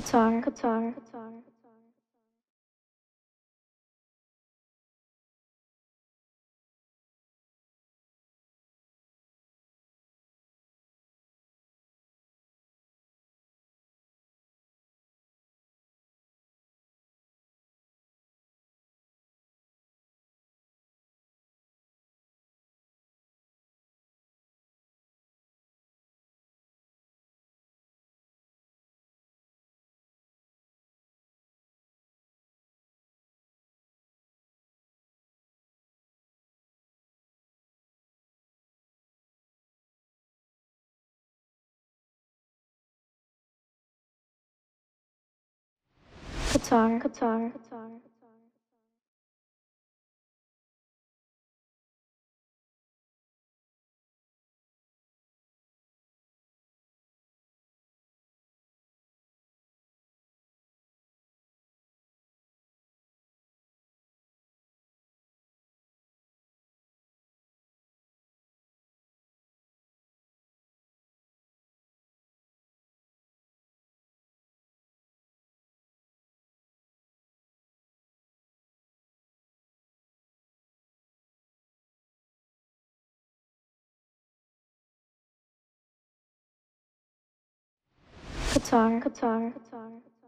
Qatar, Qatar, Qatar. Qatar, Qatar, Qatar. Qatar, Qatar, Qatar.